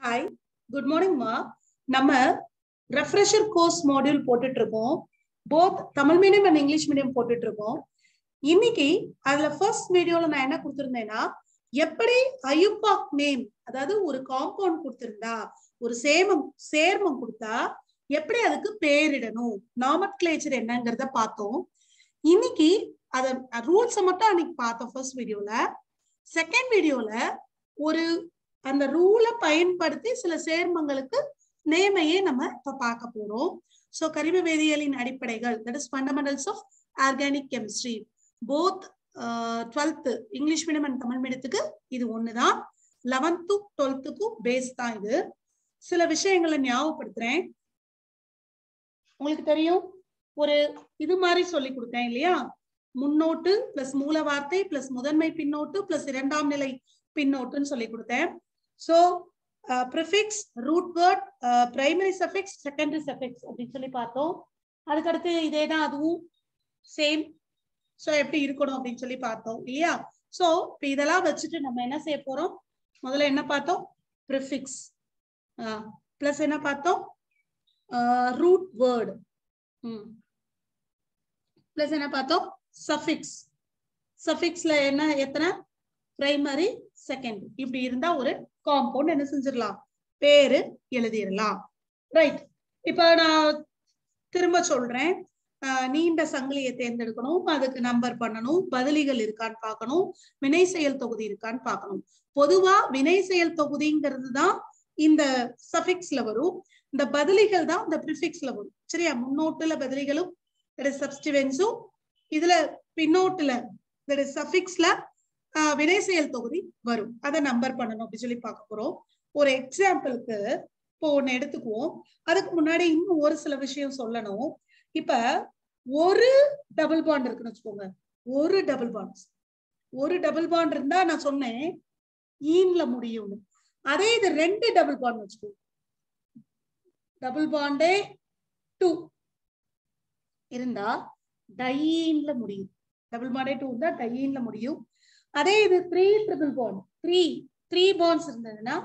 Hi good morning மா நம்ம refresher course module போட்டுட்டு இருக்கோம் both Tamil medium and English medium போட்டுட்டு இருக்கோம் இன்னைக்கு அதுல ஃபர்ஸ்ட் வீடியோல நான் என்ன கொடுத்திருந்தேன்னா எப்படி அயுப்பாக் நேம் அதாவது ஒரு காம்பவுண்ட் கொடுத்திருந்தா ஒரு சேமம் சேர்மம் கொடுத்தா எப்படி அதுக்கு பேரிடணும் நாமக்லேச்சர் என்னங்கிறத பார்த்தோம். இன்னைக்கு அத ரூல்ஸை மட்டும் அன்னைக்கு பார்த்தோம் ஃபர்ஸ்ட் வீடியோல செகண்ட் வீடியோல ஒரு அந்த ரூலை பயன்படுத்தி சில சேர்மங்களுக்கு நேமையே நம்ம இப்ப பார்க்க போறோம். சோ கரிம வேதியியலின் அடிப்படைகள் that is fundamentals of organic chemistry both twelfth English medium and Tamil மீடியத்துக்கு இது ஒண்ணுதான். லெவன்த்து டுவெல்த்துக்கும் பேஸ் தான் இது. சில விஷயங்களை ஞாபகப்படுத்துறேன். உங்களுக்கு தெரியும்? ஒரு இது மாதிரி சொல்லி கொடுத்தேன் இல்லையா? முன்னோட்டு பிளஸ் மூல வார்த்தை பிளஸ் முதன்மை பின்னோட்டு பிளஸ் இரண்டாம் நிலை பின்னோட்டுன்னு சொல்லி கொடுத்தேன். So prefix root word primary suffix secondary suffix அப்படின்னு சொல்லி பார்த்தோம். அதுக்கடுத்து இதே தான் அதுவும் சேம் ஸோ எப்படி இருக்கணும் அப்படின்னு சொல்லி பார்த்தோம் இல்லையா? ஸோ இப்போ இதெல்லாம் வச்சுட்டு நம்ம என்ன செய்ய போறோம்? முதல்ல என்ன பார்த்தோம்? ப்ரிஃபிக்ஸ் பிளஸ் என்ன பார்த்தோம்? ரூட் வேர்டு ம். பிளஸ் என்ன பார்த்தோம்? சஃபிக்ஸ் சஃபிக்ஸ்ல என்ன எத்தனை? பிரைமரி செகண்ட் இப்படி இருந்தா ஒரு காம்பவுண்ட் என்ன செஞ்சிடலாம்? பேரு எழுதிடலாம். ரைட் இப்ப நான் திரும்ப சொல்றேன். நீண்ட சங்கிலியை தேர்ந்தெடுக்கணும். அதுக்கு நம்பர் பண்ணணும். பதிலிகள் இருக்கான்னு பார்க்கணும். வினை செயல் தொகுதி இருக்கான்னு பார்க்கணும். பொதுவா வினை செயல் தொகுதிங்கிறது தான் இந்த சஃபிக்ஸ்ல வரும். இந்த பதிலிகள் தான் இந்த ப்ரிஃபிக்ஸ்ல வரும். சரியா? முன்னோட்டுல பதிலிகளும் சப்ஸ்டிவென்ஸும் இதுல பின்னோட்டுல சஃபிக்ஸ்ல வினை செயல் தொகுதி வரும். அதை நம்பர் பண்ணணும் அப்படின்னு சொல்லி பார்க்க போறோம். ஒரு எக்ஸாம்பிளுக்கு இப்போ ஒன்னு எடுத்துக்குவோம். அதுக்கு முன்னாடி இன்னும் ஒரு சில விஷயம் சொல்லணும். இப்ப ஒரு டபுள் பாண்ட் இருக்குன்னு வச்சுக்கோங்க. ஒரு டபுள் பாண்ட் ஒரு டபுள் பாண்ட் இருந்தா நான் சொன்னேன் ஈன்ல முடியும்னு. அதே இது ரெண்டு டபுள் பாண்ட் வச்சுக்கோ டபுள் பாண்டே டூ இருந்தா டைன்ல முடியும். டபுள் பாண்டே டூ இருந்தா டைன்ல முடியும். அதே இது three triple bond three three bonds இருந்ததுன்னா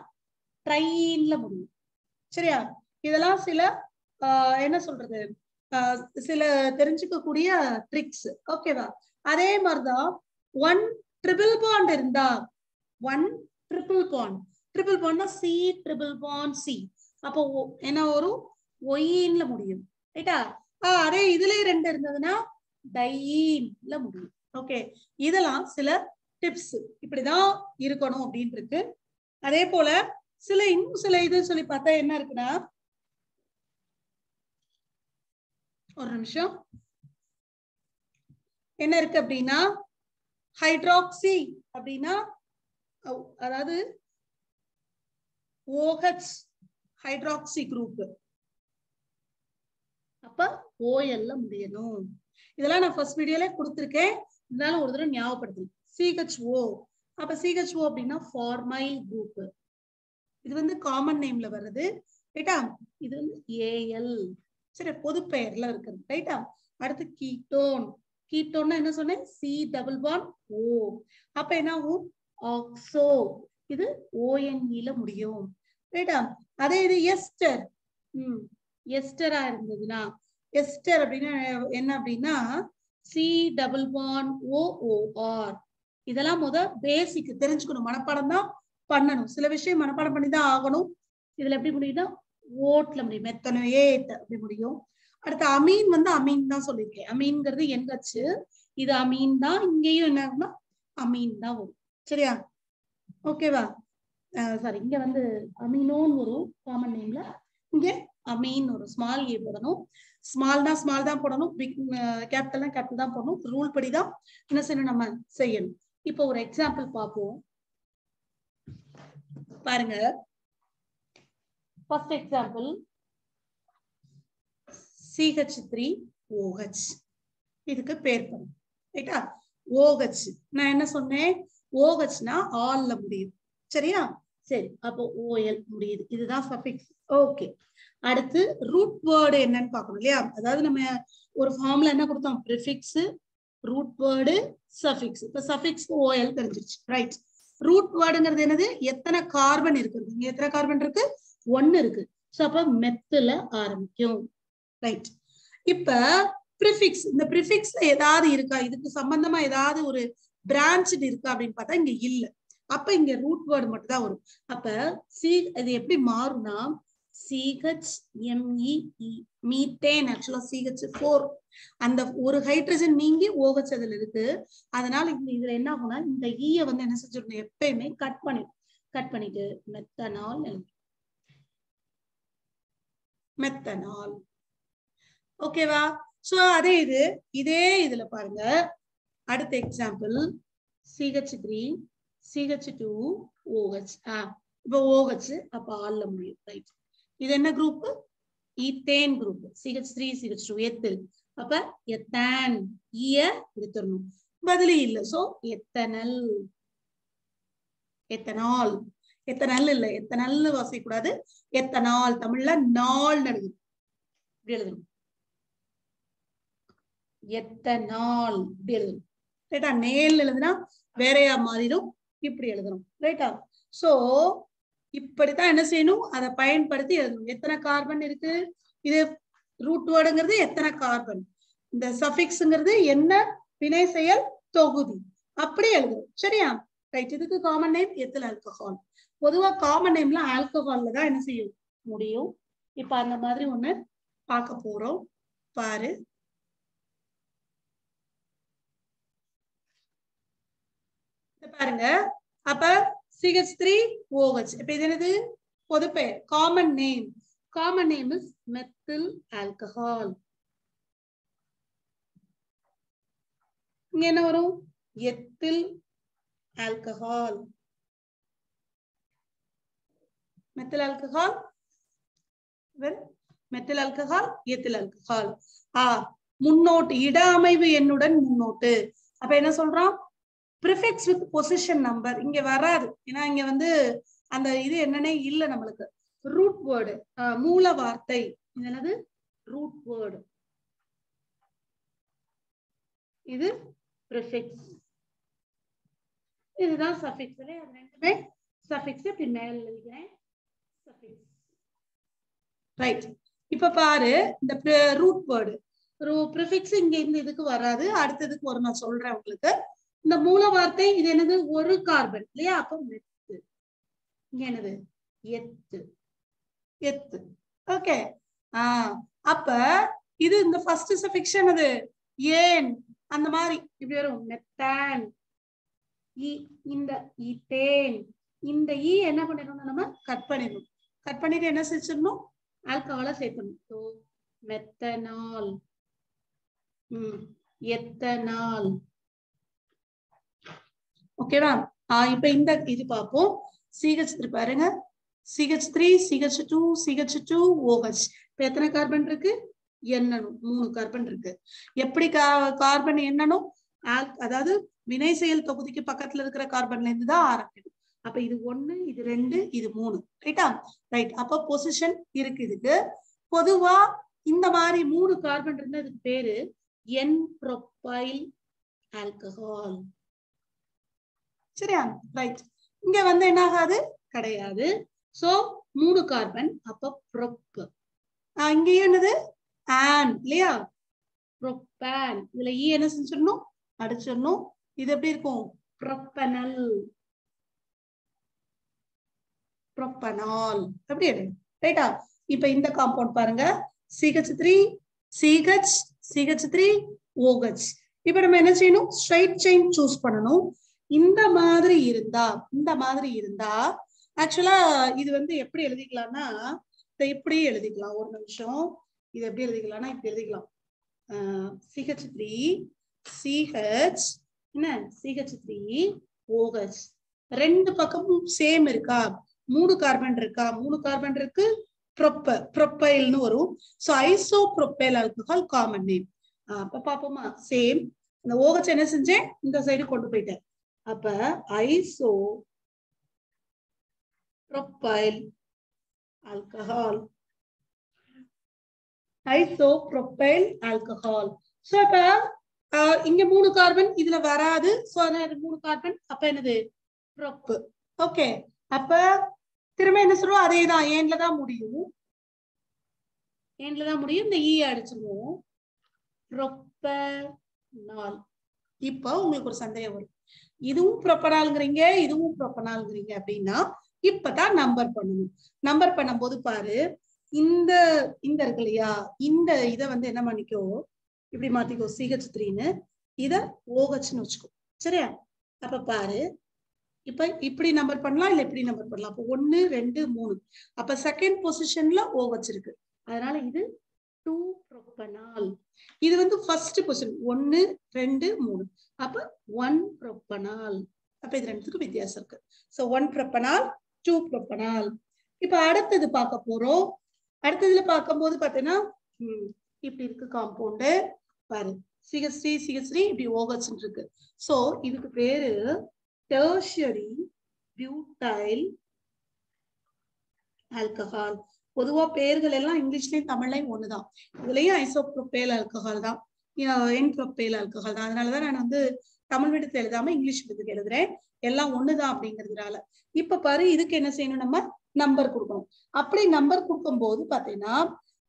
ட்ரைன்ல முடியும். சரியா? இதெல்லாம் சில என்ன சொல்றது? சில தெரிஞ்சுக்கக்கூடிய ட்ரிக்ஸ் ஓகேவா அதே மாதிரிதான் ஒன் ட்ரிபிள் பாண்ட் இருந்தா ஒன் ட்ரிபிள் பாண்ட் ட்ரிபிள் பாண்ட்னா சி ட்ரிபிள் பாண்ட் சி அப்போ என்ன வரும்? ஒயின்ல முடியும். ரைட்டா அதே இதுல ரெண்டு இருந்ததுன்னா டைன்ல முடியும். ஓகே இதெல்லாம் சில டிப்ஸ் இப்படிதான் இருக்கணும் அப்படின்னு இருக்கு அதே போல சில இன்னும் சில இது சொல்லி பார்த்தா என்ன இருக்குன்னா ஒரு நிமிஷம். என்ன இருக்கு அப்படின்னா ஹைட்ராக்சி அப்படின்னா அதாவது ஓஹெச் ஹைட்ராக்சி குரூப் அப்ப ஓஎல்ல முடியணும். இதெல்லாம் நான் ஃபர்ஸ்ட் வீடியோல கொடுத்துருக்கேன். இருந்தாலும் ஒரு தடவை ஞாபகப்படுத்துறேன் சிஹெச்ஓ அப்ப சிஹெச்ஓ அப்படின்னா ஃபார்மைல் குரூப் இது வந்து காமன் நேம்ல வருது ரைட்டா இது வந்து ஏஎல் சரி பொது பெயர்ல இருக்குது ரைட்டா அடுத்து கீட்டோன் கீட்டோன்னா என்ன சொன்னேன்? சி டபுள் பான் ஓ அப்ப என்ன ஆகும்? ஆக்சோ இது ஓஎன்இல முடியும் ரைட்டா அதே இது எஸ்டர் ம் எஸ்டரா இருந்ததுன்னா எஸ்டர் அப்படின்னா என்ன அப்படின்னா C double bond O OR இதெல்லாம் முத பேசிக் தெரிஞ்சுக்கணும். மனப்பாடம் தான் பண்ணணும். சில விஷயம் மனப்பாடம் பண்ணி தான் ஆகணும். இதுல எப்படி முடியும்னா ஓட்ல முடியும். எத்தனை அப்படி முடியும். அடுத்து அமீன் வந்து அமீன் தான் சொல்லியிருக்கேன். அமீன்ங்கிறது எங்கச்சு இது அமீன் தான். இங்கேயும் என்ன ஆகும்னா அமீன் தான் வரும். சரியா? ஓகேவா சாரி இங்க வந்து அமீனோன்னு வரும் காமன் நேம்ல இங்க அமீன் ஒரு ஸ்மால் ஏ போடணும். ஸ்மால் தான் ஸ்மால் தான் போடணும். பிக் கேபிட்டல்னா கேபிட்டல் தான் போடணும். ரூல் படி தான் என்ன செய்யணும் நம்ம செய்யணும். இப்போ ஒரு எக்ஸாம்பிள் பார்ப்போம். பாருங்க. First example CH three OH இதுக்கு பேர் பண்ணும் ரைட்டா? ஓஹெச் நான் என்ன சொன்னேன்? ஓஹெச்னா ஆல்ல முடியும் சரியா? சரி அப்போ ஓஎல் முடியுது. இதுதான் சஃபிக்ஸ் ஓகே அடுத்து ரூட் வேர்டு என்னன்னு பார்க்கணும் இல்லையா? அதாவது நம்ம ஒரு ஃபார்ம்ல என்ன கொடுத்தோம்? ப்ரிஃபிக்ஸ் ரூட் வேர்டு சஃபிக்ஸ் இப்ப சஃபிக்ஸ் ஓஎல் தெரிஞ்சிருச்சு. ரைட் ரூட் வேர்டுங்கிறது என்னது? எத்தனை கார்பன் இருக்குது? இங்க எத்தனை கார்பன் இருக்கு? ஒன்னு இருக்கு. சோ அப்ப மெத்துல ஆரம்பிக்கும். ரைட் இப்ப ப்ரிஃபிக்ஸ் இந்த ப்ரிஃபிக்ஸ்ல ஏதாவது இருக்கா? இதுக்கு சம்பந்தமா ஏதாவது ஒரு பிரான்ச் இருக்கா அப்படின்னு பார்த்தா இங்க இல்ல. அப்ப இங்க ரூட் வேர்டு மட்டும் தான் வரும். அப்ப சி இது எப்படி மாறும்னா சிஹெச்எம்இஇ மீத்தேன் ஆக்சுவலா சிஹெச் ஃபோர் அந்த ஒரு ஹைட்ரஜன் நீங்கி ஓஹெச் அதுல இருக்கு. அதனால இந்த இதுல என்ன ஆகும்னா இந்த e ஈய வந்து என்ன செஞ்சிருந்தோம் எப்பயுமே கட் பண்ணி கட் பண்ணிட்டு மெத்தனால் மெத்தனால் ஓகேவா சோ அதே இது இதே இதுல பாருங்க. அடுத்த example CH three CH two OH ஆ இப்போ ஓஹெச் அப்ப ஆல்ல முடியும். ரைட் இது என்ன group ethane group CH three CH two ethyl. அப்ப எத்தான் ஈய எடுத்துடணும். பதிலி இல்ல. So ethanal. எத்தனால். எத்தனல் இல்ல. எத்தனல் வாசிக்கூடாது எத்தனால். தமிழ்ல நாள் எழுதணும். இப்படி எழுதணும். எத்தனால். இப்படி எழுதணும். ரைட்டா நேல் எழுதுனா வேறையா மாறிடும். இப்படி எழுதணும். ரைட்டா சோ இப்படித்தான் என்ன செய்யணும்? அதை பயன்படுத்தி எழுதணும் எத்தனை கார்பன் இருக்கு? இது ரூட் வேர்டுங்கிறது எத்தனை கார்பன்? இந்த சஃபிக்ஸுங்கிறது என்ன வினை செயல் தொகுதி? அப்படி எழுதுறோம் சரியா? ரைட். இதுக்கு காமன் நேம் எத்தில் ஆல்கஹால் பொதுவா காமன் நேம்ல ஆல்கஹால்ல தான் என்ன செய்யும் முடியும்? இப்ப அந்த மாதிரி ஒண்ணு பார்க்க போறோம். பாரு. பாருங்க. அப்ப சிஹெச் த்ரீ ஓஹெச் இப்ப இது என்னது? பொது பெயர். Common name common name is methyl alcohol இங்க என்ன வரும்? Ethyl alcohol methyl alcohol methyl alcohol ethyl alcohol ஆ முன்னோட்டு. இட அமைவு என்னுடன் முன்னோட்டு. அப்ப என்ன சொல்றோம்? ப்ரிஃபிக்ஸ் வித் பொசிஷன் நம்பர் இங்க வராது. ஏன்னா இங்க வந்து அந்த இது என்னன்னே இல்ல நம்மளுக்கு. ரூட் வேர்டு மூல வார்த்தை. இது என்னது? ரூட் வேர்டு இது ப்ரிஃபிக்ஸ் இதுதான் சஃபிக்ஸ் அது ரெண்டுமே சஃபிக்ஸ் இப்படி எழுதிக்கிறேன் சஃபிக்ஸ் ரைட் இப்ப பாரு இந்த ரூட் வேர்டு ப்ரிஃபிக்ஸ் இங்க இந்த இதுக்கு வராது. அடுத்ததுக்கு ஒரு நான் சொல்றேன் உங்களுக்கு. இந்த மூல வார்த்தை இது என்னது? ஒரு கார்பன் இல்லையா? அப்ப மெத்து. இங்க என்னது? எத்து. எத்து. ஓகே ஆஹ் அப்ப இது இந்த ஃபர்ஸ்ட் சஃபிக்ஷன் அது ஏன்? அந்த மாதிரி. இப்படி வரும். மெத்தான். இந்த ஈத்தேன் இந்த ஈ என்ன பண்ணிடணும் நம்ம? கட் பண்ணிடணும். கட் பண்ணிட்டு என்ன செஞ்சிடணும் ஆல்கஹாலை சேர்க்கணும் ஸோ மெத்தனால் ம் எத்தனால் ஓகேவா ஆஹ் இப்ப இந்த இது பார்ப்போம். சிஹெச் த்ரீ பாருங்க. CH three CH two CH two OH இப்ப எத்தனை கார்பன் இருக்கு? எண்ணணும் மூணு கார்பன் இருக்கு. எப்படி கார்பன் எண்ணணும் அதாவது வினை செயல் தொகுதிக்கு பக்கத்துல இருக்கிற கார்பன்ல இருந்து தான் ஆரம்பிக்கணும் அப்ப இது ஒண்ணு இது ரெண்டு இது மூணு. ரைட்டா ரைட் அப்ப பொசிஷன் இருக்கு இதுக்கு. பொதுவா இந்த மாதிரி மூணு கார்பன் இருந்தா இதுக்கு பேரு என் ப்ரொபைல் ஆல்கஹால் சரியா? ரைட் இங்க வந்து என்ன ஆகாது கிடையாது. சோ மூணு கார்பன் அப்ப ப்ரொப் இங்கேயும் என்னது? ஆன் இல்லையா? ப்ரொப்பான் இதுல ஈ என்ன செஞ்சிடணும்? அடிச்சிடணும். இது எப்படி இருக்கும்? ப்ரொப்பனல் ப்ரொப்பனால் எப்படி ரைட்டா இப்ப இந்த காம்பவுண்ட் பாருங்க. CH three CH CH three OH இப்ப நம்ம என்ன செய்யணும்? ஸ்ட்ரைட் செயின் சூஸ் பண்ணணும். இந்த மாதிரி இருந்தா இந்த மாதிரி இருந்தா ஆக்சுவலா இது வந்து எப்படி எழுதிக்கலாம்னா இதை இப்படி எழுதிக்கலாம்? ஒரு நிமிஷம். இது எப்படி எழுதிக்கலாம்னா இப்படி எழுதிக்கலாம். சிஹெச் த்ரீ சிஹெச் என்ன? சிஹெச் த்ரீ ஓஹெச் ரெண்டு பக்கமும் சேம் இருக்கா? மூணு கார்பன் இருக்கா? மூணு கார்பன் இருக்கு. ப்ரொப்ப ப்ரொப்பைல்னு வரும். So iso propyl alcohol common name அப்ப பாப்போமா சேம் இந்த ஓஹெச் என்ன செஞ்சேன்? இந்த சைடு கொண்டு போயிட்டேன். அப்ப iso propyl alcohol. Iso propyl alcohol. So இப்ப இங்க மூணு கார்பன் இதுல வராது. ஸோ அதனால மூணு கார்பன். அப்ப என்னது? ப்ரொப்பு ஓகே அப்ப திரும்ப என்ன சொல்றோம் அதே தான் ஏன்ல தான் முடியும்? ஏன்ல தான் முடியும்? இந்த e ஈ அடிச்சிருவோம். ப்ரொப்பனால் இப்போ உங்களுக்கு ஒரு சந்தேகம் வரும். இதுவும் ப்ரொப்பனால்ங்கிறீங்க இதுவும் ப்ரொப்பனால்ங்கிறீங்க அப்படின்னா இப்பதான் நம்பர் பண்ணணும். நம்பர் பண்ணும்போது பாரு இந்த இந்த இருக்கு இல்லையா? இந்த இத வந்து என்ன பண்ணிக்கோ இப்படி மாத்திக்கோ சிஹெச் த்ரீன்னு இத ஓஹெச்னு வச்சுக்கோ. சரியா? அப்ப பாரு இப்ப இப்படி நம்பர் பண்ணலாம் இல்ல இப்படி நம்பர் பண்ணலாம். அப்போ ஒன்னு ரெண்டு மூணு. அப்ப செகண்ட் பொசிஷன்ல ஓஹெச் இருக்கு. அதனால இது டூ ப்ரொப்பனால் இது வந்து ஃபர்ஸ்ட் பொசிஷன் ஒன்னு ரெண்டு மூணு. அப்ப ஒன் ப்ரொப்பனால் அப்ப இது ரெண்டுத்துக்கும் வித்தியாசம் இருக்கு. So one propanol two propanol இப்ப அடுத்தது பார்க்க போறோம். அடுத்ததுல பார்க்கும்போது பாத்தீங்கன்னா இப்படி இருக்கு காம்பவுண்டு பாரு. சிகஸ்ரீ சிகஸ்ரீ இப்படி ஓஹெச் இருக்கு. சோ இதுக்கு பேரு டெர்ஷரி பியூட்டைல் ஆல்கஹால் பொதுவா பேர்கள் எல்லாம் இங்கிலீஷ்லயும் தமிழ்லயும் ஒண்ணுதான். இதுலயும் ஐசோப்ரோபேல் ஆல்கஹால் தான். என்ப்ரோபேல் ஆல்கஹால் தான். அதனாலதான் நான் வந்து தமிழ் விடுத்து எழுதாம இங்கிலீஷ் விடத்துக்கு எழுதுறேன். எல்லாம் ஒண்ணுதான் அப்படிங்கிறதுனால. இப்ப பாரு இதுக்கு என்ன செய்யணும் நம்ம? நம்பர் கொடுக்கணும். அப்படி நம்பர் கொடுக்கும் போது பாத்தீங்கன்னா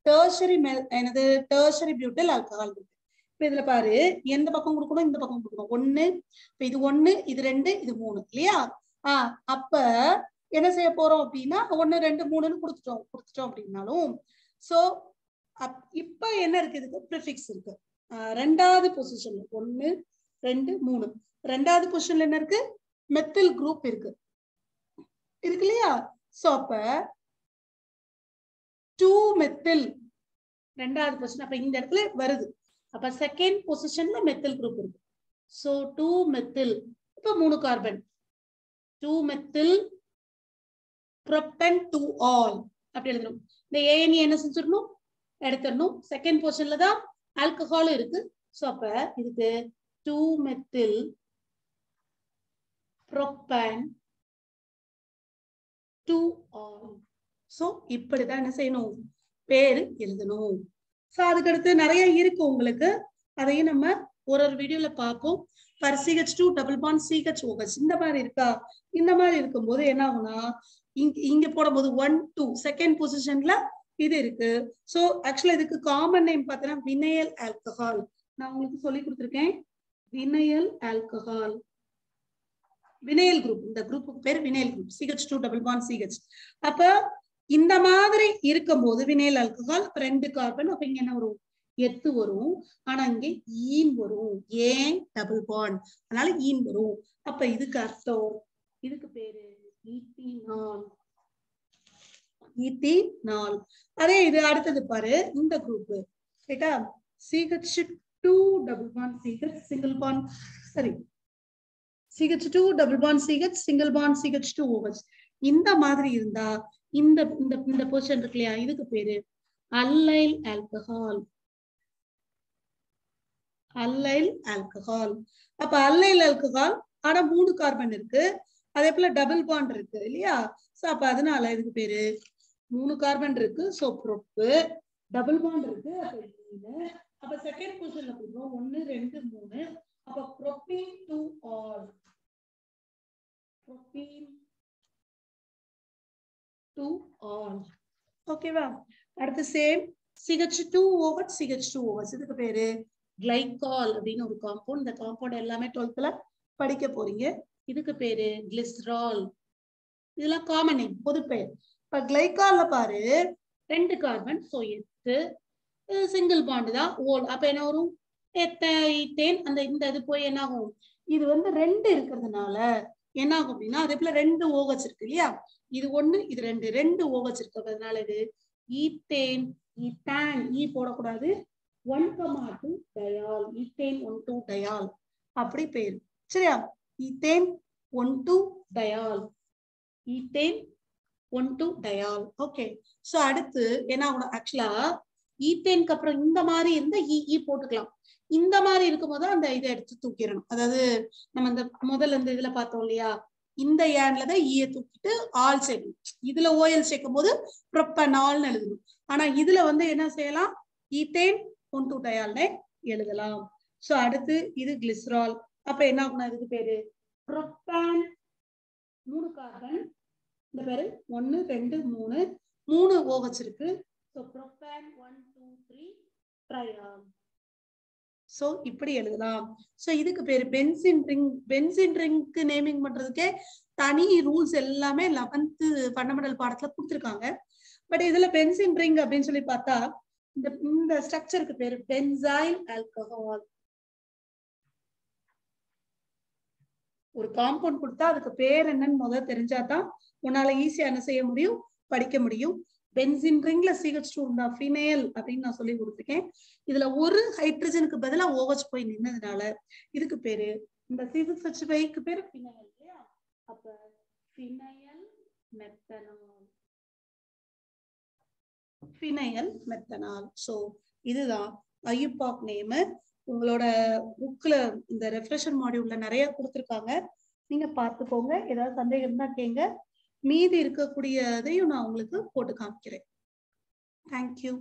டேர்ஷரி என்னது? டேர்ஷரி பியூட்டல் ஆல்கஹால் இருக்கு. இப்ப இதுல பாரு எந்த பக்கம் கொடுக்கணும்? இந்த பக்கம் கொடுக்கணும். ஒண்ணு. இப்ப இது ஒண்ணு இது ரெண்டு இது மூணு. இல்லையா? ஆஹ் அப்ப என்ன செய்ய போறோம் அப்படின்னா ஒன்னு ரெண்டு மூணுன்னு கொடுத்துட்டோம் கொடுத்துட்டோம் அப்படின்னாலும் சோ அப் இப்ப என்ன இருக்கு? இதுக்கு ப்ரிஃபிக்ஸ் இருக்கு. ரெண்டாவது பொசிஷன்ல ஒன்னு ரெண்டு மூணு. ரெண்டாவது பொசிஷன்ல என்ன இருக்கு? மெத்தில் குரூப் இருக்கு. இருக்கு இல்லையா? சோ அப்ப டூ மெத்தில் ரெண்டாவது பொசிஷன் அப்ப இந்த இடத்துல வருது. அப்ப செகண்ட் பொசிஷன்ல மெத்தில் குரூப் இருக்கு. சோ டூ மெத்தில் இப்ப மூணு carbon two methyl propan two ol. அப்படி எழுதணும். இந்த ஏ என்ன செஞ்சிடணும்? எடுத்துடணும். செகண்ட் போர்ஷன்ல தான் ஆல்கஹாலும் இருக்கு. சோ அப்ப இதுக்கு two methyl propan two ol. So இப்படிதான் என்ன செய்யணும்? பேரு எழுதணும். சோ அதுக்கடுத்து நிறைய இருக்கு உங்களுக்கு. அதையும் நம்ம ஒரு ஒரு வீடியோல பார்ப்போம். Per CH two double bond CH OH இந்த மாதிரி இருக்கா? இந்த மாதிரி இருக்கும்போது என்ன ஆகும்னா இங்க இங்க போடும்போது ஒன் டூ செகண்ட் பொசிஷன்ல இது இருக்கு. சோ ஆக்சுவலா இதுக்கு காமன் நேம் பார்த்தீங்கன்னா வினையல் ஆல்கஹால் நான் உங்களுக்கு சொல்லி கொடுத்துருக்கேன். வினையல் ஆல்கஹால் வினையல் குரூப் இந்த குரூப்புக்கு பேர் vinyl group CH two double one CH அப்ப இந்த மாதிரி இருக்கும்போது வினயல் ஆல்கஹால் ரெண்டு கார்பன் அப்ப இங்க என்ன வரும்? எத்து வரும். ஆனா இங்க ஈன் வரும். ஏன்? டபுள் பாண்ட் அதனால ஈன் வரும். அப்ப இதுக்கு அர்த்தம்? இதுக்கு பேரு ஈத்தினால் அதே இது அடுத்தது பாரு இந்த குரூப் ரைட்டா CH two double bond CH single bond சரி CH two double bond CH single bond CH two OH இந்த மாதிரி இருந்தா இந்த இந்த இந்த பொசிஷன் இருக்கு இல்லையா இதுக்கு பேரு அல்லைல் ஆல்கஹால் அல்லைல் ஆல்கஹால் அப்ப அல்லைல் ஆல்கஹால் ஆனா மூணு கார்பன் இருக்கு. அதே போல டபுள் பாண்ட் இருக்கு இல்லையா? சோ அப்ப அதனால இதுக்கு பேரு மூணு கார்பன் இருக்கு சோ ப்ரொப்பு டபுள் பாண்ட் இருக்கு அப்ப ஈனு. அப்ப செகண்ட் பொசிஷன்ல கொடுக்குறோம். ஒன்னு ரெண்டு மூணு. அப்ப propene two ol propene two ol ஓகேவா அடுத்து same CH two OH CH two OHs இதுக்கு பேரு கிளைகால் அப்படின்னு ஒரு காம்பவுண்ட் இந்த காம்பவுண்ட் எல்லாமே டுவெல்த்ல படிக்க போறீங்க. இதுக்கு பேரு கிளிஸ்ட்ரால் இதெல்லாம் காமன் நேம் பொது பெயர். இப்ப கிளைகால்ல பாரு ரெண்டு கார்பன் சோ எத்து சிங்கிள் பாண்டு தான் ஓல் அப்ப என்ன வரும்? எத்த அந்த இந்த இது போய் என்ன ஆகும்? இது வந்து ரெண்டு இருக்கிறதுனால என்ன ஆகும் அப்படின்னா அதே போல ரெண்டு ஓகச் இருக்கு இல்லையா? இது ஒண்ணு இது ரெண்டு. ரெண்டு ஓகச் இருக்கிறதுனால இது ஈத்தேன் ஈத்தான் ஈ போடக்கூடாது. One comma two diol ethane one two diol அப்படி பேர். சரியா? Ethane one two diol ethane one two diol okay so அடுத்து என்ன ஆகணும் ஆக்சுவலா ஈத்தேனுக்கு அப்புறம் இந்த மாதிரி இருந்தா ஈ e, e போட்டுக்கலாம். இந்த மாதிரி இருக்கும்போது அந்த இதை எடுத்து தூக்கிடணும். அதாவது நம்ம இந்த முதல்ல இந்த இதுல பார்த்தோம் இல்லையா? இந்த ஏன்ல தான் e ஈய தூக்கிட்டு ஆல் சேர்க்கணும். இதுல ஓஎல் சேர்க்கும் போது ப்ரொப்பனால்னு எழுதணும். ஆனா இதுல வந்து என்ன செய்யலாம்? ஈத்தேன் ஒன் டூ டயால்னு எழுதலாம். சோ அடுத்து இது கிளிஸ்ரால் அப்ப என்ன ஆகுனா இதுக்கு பேரு ப்ரொப்பான் மூணு கார்பன் இந்த பேரு ஒன்னு ரெண்டு மூணு. மூணு ஓஹெச் இருக்கு so propane one two three triol so இப்படி எழுதலாம். ஸோ இதுக்கு பேர் பென்சின் ரிங் பென்சின் ரிங்க்கு நேமிங் பண்றதுக்கே தனி ரூல்ஸ் எல்லாமே லெவன்த்து ஃபண்டமெண்டல் பாடத்துல கொடுத்துருக்காங்க. பட் இதுல பென்சின் ரிங் அப்படின்னு சொல்லி பார்த்தா இந்த இந்த ஸ்ட்ரக்சருக்கு பேரு பென்சைல் ஆல்கஹால் ஒரு காம்பவுண்ட் கொடுத்தா அதுக்கு பேர் என்னன்னு முதல் தெரிஞ்சாதான் உன்னால ஈஸியா என்ன செய்ய முடியும்? படிக்க முடியும். பென்சின் ரிங்ல சிஹெச் டூ இருந்தா ஃபினேல் அப்படின்னு நான் சொல்லி கொடுத்துருக்கேன். இதுல ஒரு ஹைட்ரஜனுக்கு பதிலா ஓஹெச் போய் நின்னதுனால இதுக்கு பேரு இந்த சிஹெச் ஃபைவ்க்கு பேரு ஃபினைல் இல்லையா? அப்ப phenyl methanol phenyl methanol so இதுதான் ஐயுபாக் நேமு உங்களோட புக்ல இந்த ரெஃப்ரெஷர் மாடியூல்ல நிறைய கொடுத்துருக்காங்க. நீங்க பார்த்துக்கோங்க. ஏதாவது சந்தேகம் இருந்தா கேங்க மீதி இருக்கக்கூடியதையும் நான் உங்களுக்கு போட்டு காமிக்கிறேன். தேங்க்யூ